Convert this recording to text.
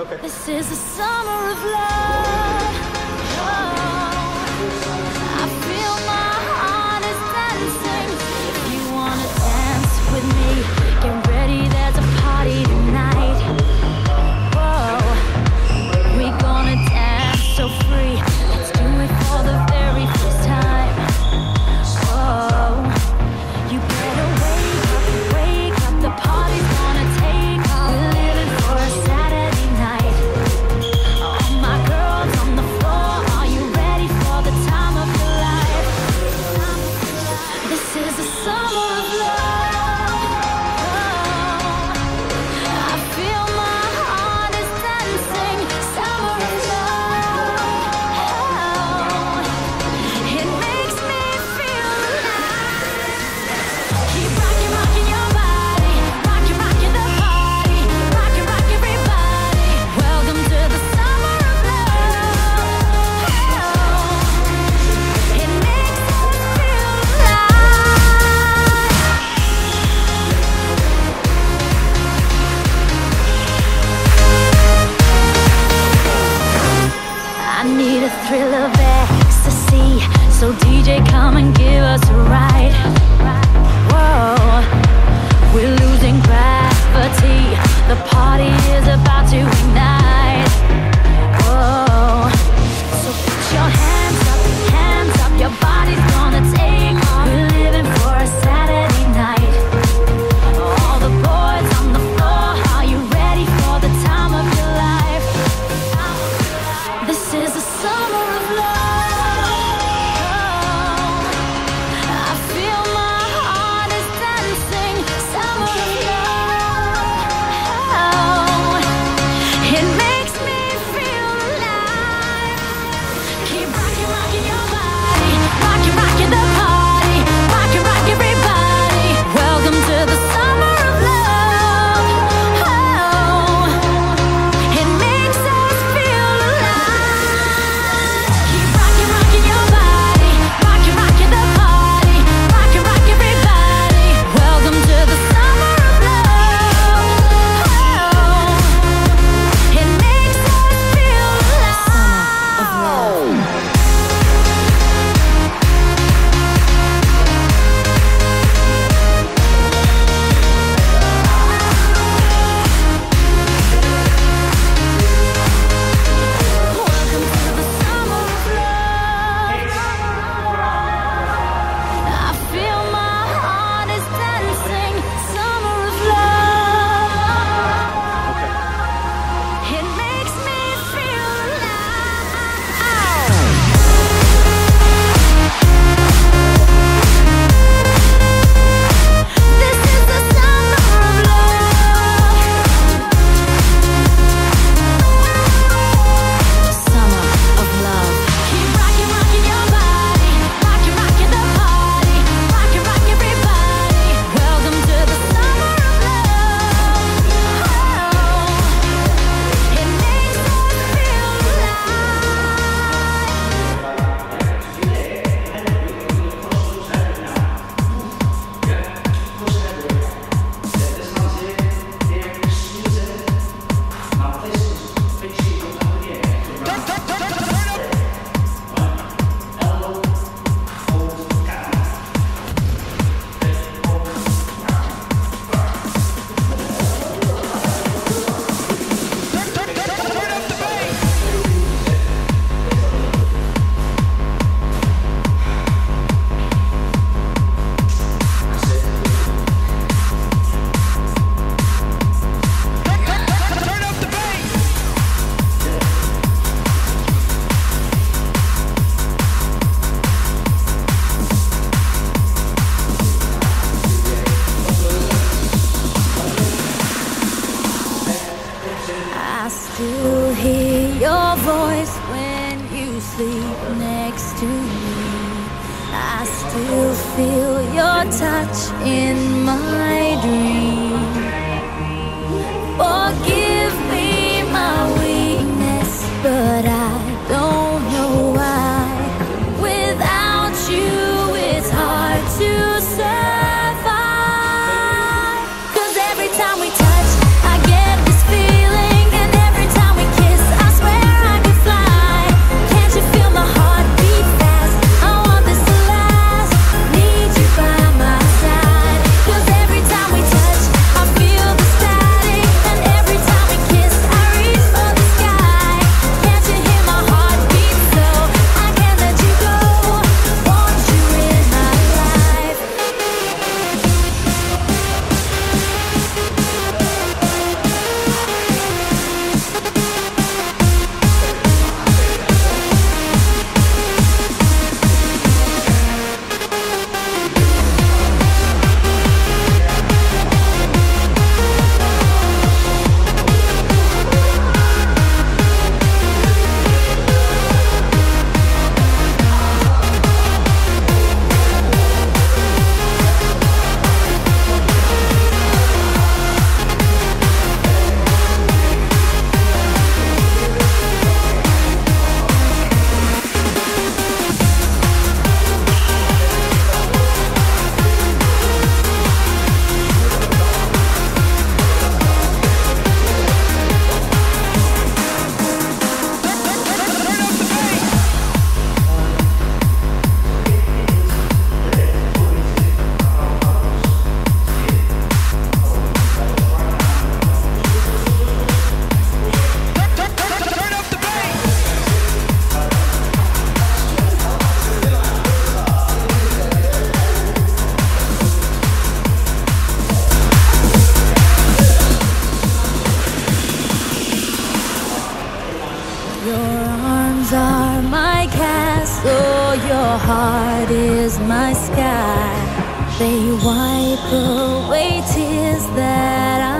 Okay. This is a summer of love. thrill of ecstasy. So DJ, come and give us a ride. Whoa, we're losing gravity. The party is about to ignite. sleep next to me. I still feel your touch in my dreams. Your heart is my sky. They wipe away tears that I